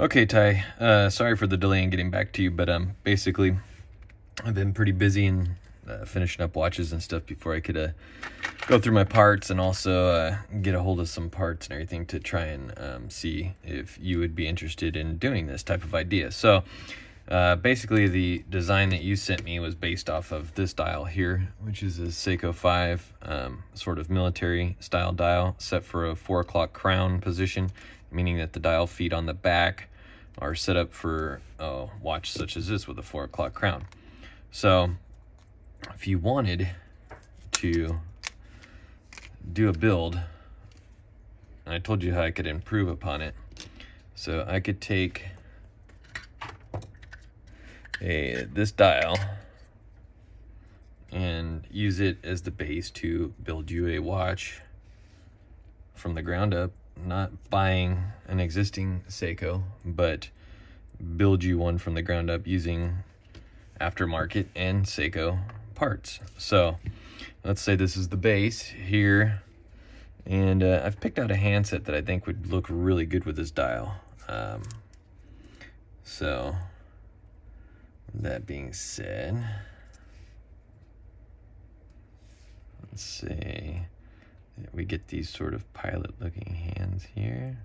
Okay, Ty. Uh, sorry for the delay in getting back to you, but um, basically, I've been pretty busy and uh, finishing up watches and stuff before I could uh, go through my parts and also uh, get a hold of some parts and everything to try and um, see if you would be interested in doing this type of idea. So, uh, basically, the design that you sent me was based off of this dial here, which is a Seiko 5 um, sort of military style dial set for a 4 o'clock crown position, meaning that the dial feet on the back are set up for a watch such as this with a 4 o'clock crown. So, if you wanted to do a build, I told you how I could improve upon it. So I could take a this dial and use it as the base to build you a watch from the ground up, not buying an existing Seiko, but build you one from the ground up using aftermarket and Seiko parts. So let's say this is the base here. And uh, I've picked out a handset that I think would look really good with this dial. Um, so that being said, let's see. We get these sort of pilot looking hands here.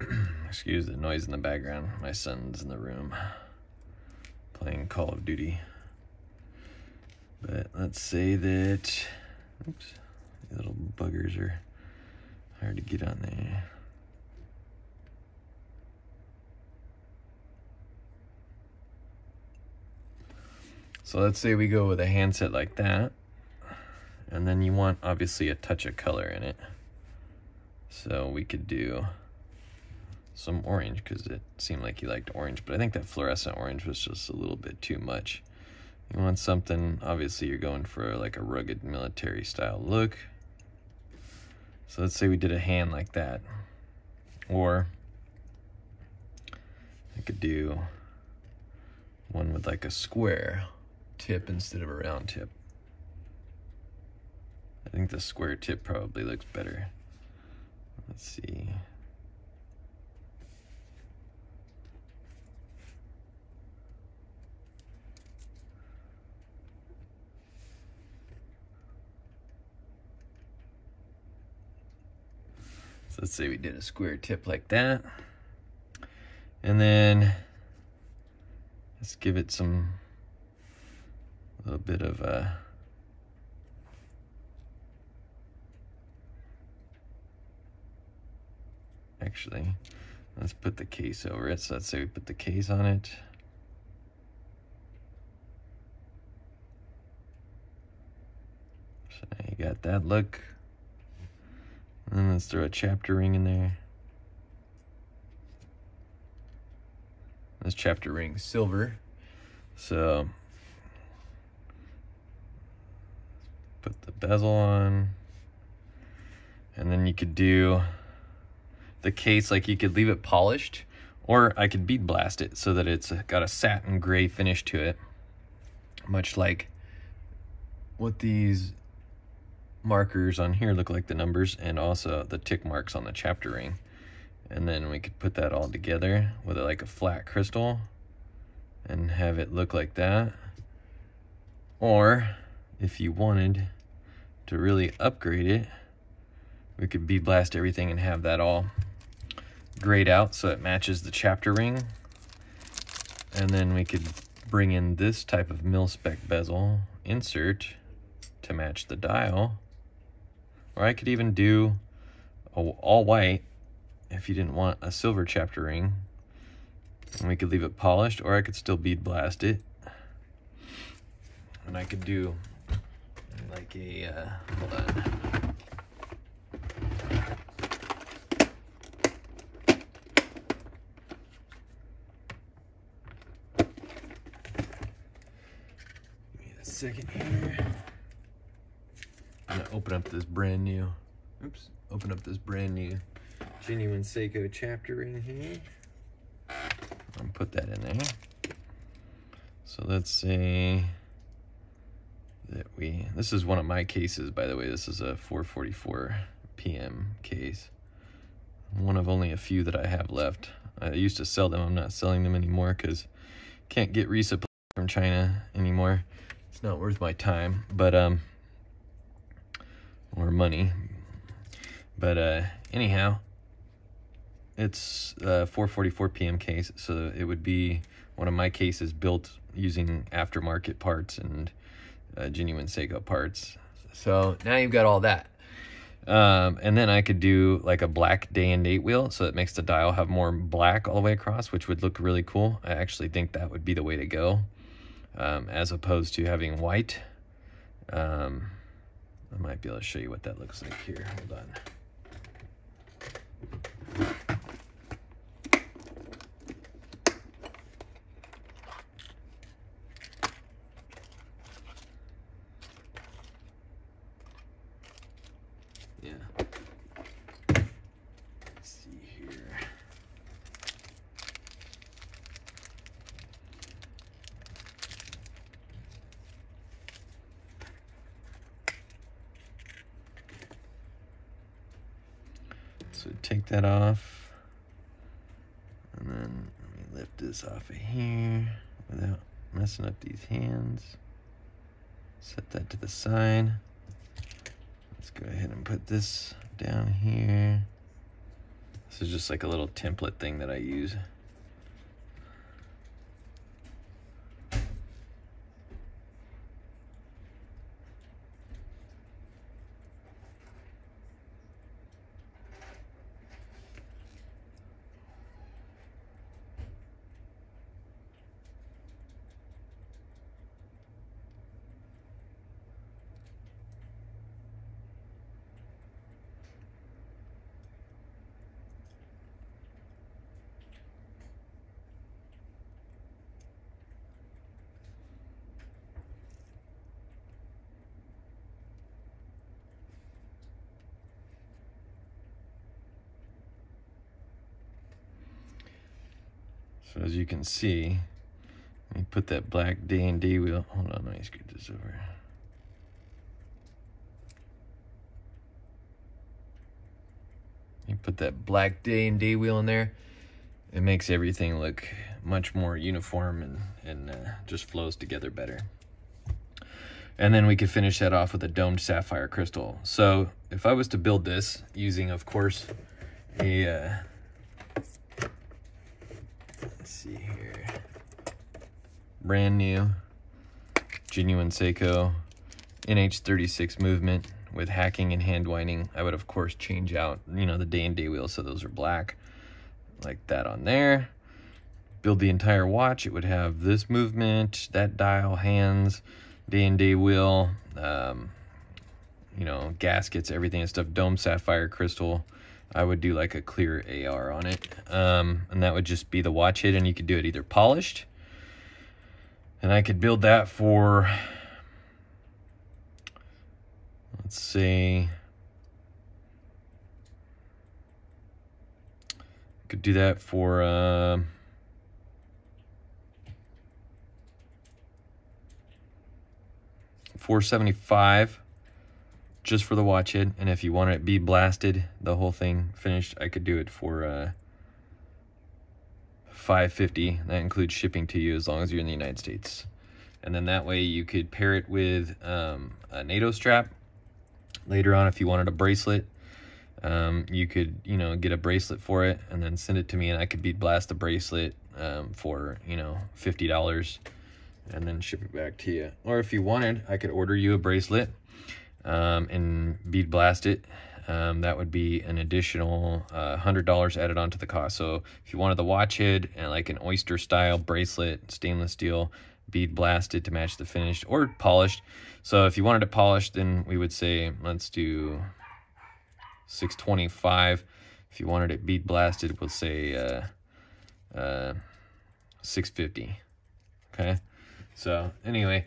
Excuse the noise in the background. My son's in the room playing Call of Duty. But let's say that, oops, little buggers are hard to get on there. So let's say we go with a handset like that. And then you want obviously a touch of color in it. So we could do some orange because it seemed like he liked orange, but I think that fluorescent orange was just a little bit too much. You want something, obviously you're going for like a rugged military style look. So let's say we did a hand like that. Or I could do one with like a square tip instead of a round tip. I think the square tip probably looks better. Let's see. So let's say we did a square tip like that. And then let's give it some, a little bit of a, actually, let's put the case over it. So let's say we put the case on it. So now you got that look. And then let's throw a chapter ring in there. This chapter ring silver. So put the bezel on. And then you could do the case like you could leave it polished or I could bead blast it so that it's got a satin gray finish to it. Much like what these markers on here look like the numbers and also the tick marks on the chapter ring. And then we could put that all together with like a flat crystal and have it look like that. Or if you wanted to really upgrade it, we could bead blast everything and have that all grayed out so it matches the chapter ring. And then we could bring in this type of mil spec bezel insert to match the dial. Or I could even do a, all white if you didn't want a silver chapter ring. And we could leave it polished, or I could still bead blast it. And I could do like a, uh, hold on. Give me a second here Gonna open up this brand new, oops, open up this brand new genuine Seiko chapter in here. And put that in there. So let's say that we, this is one of my cases, by the way. This is a 444 PM case. One of only a few that I have left. I used to sell them. I'm not selling them anymore because can't get resupply from China anymore. It's not worth my time, but, um, or money. But, uh, anyhow, it's a 444 PM case, so it would be one of my cases built using aftermarket parts and uh, genuine Seiko parts. So now you've got all that. Um, and then I could do like a black day and date wheel, so it makes the dial have more black all the way across, which would look really cool. I actually think that would be the way to go, um, as opposed to having white. Um, I might be able to show you what that looks like here. Hold on. So take that off. And then let me lift this off of here without messing up these hands. Set that to the side. Let's go ahead and put this down here. This is just like a little template thing that I use. So as you can see, let me put that black D&D wheel. Hold on, let me scoot this over. You put that black day wheel in there. It makes everything look much more uniform and, and uh, just flows together better. And then we could finish that off with a domed sapphire crystal. So if I was to build this using, of course, a, uh, let's see here, brand new, genuine Seiko, NH36 movement with hacking and hand winding. I would, of course, change out, you know, the day and day wheels so those are black, like that on there. Build the entire watch. It would have this movement, that dial, hands, day and day wheel, um, you know, gaskets, everything and stuff, dome sapphire crystal. I would do like a clear AR on it. Um, and that would just be the watch head, and you could do it either polished. And I could build that for, let's see, could do that for, uh, Four seventy five just for the watch head. And if you want it bead blasted, the whole thing finished, I could do it for uh, 550. That includes shipping to you as long as you're in the United States. And then that way you could pair it with um, a NATO strap. Later on, if you wanted a bracelet, um, you could, you know, get a bracelet for it and then send it to me and I could bead blast the bracelet um, for, you know, $50 and then ship it back to you. Or if you wanted, I could order you a bracelet um, and bead blast it. Um, that would be an additional uh, $100 added onto the cost. So if you wanted the watch head and like an oyster style bracelet, stainless steel, bead blasted to match the finished or polished. So if you wanted it polished, then we would say, let's do 625. If you wanted it bead blasted, we'll say uh, uh, 650. Okay. So anyway,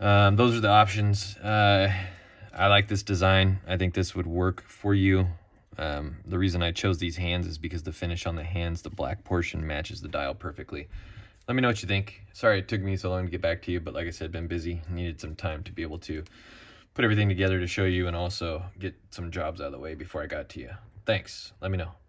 um, those are the options. Uh, I like this design. I think this would work for you. Um, the reason I chose these hands is because the finish on the hands, the black portion matches the dial perfectly. let me know what you think. Sorry it took me so long to get back to you, but like I said, been busy. Needed some time to be able to put everything together to show you and also get some jobs out of the way before I got to you. Thanks. Let me know.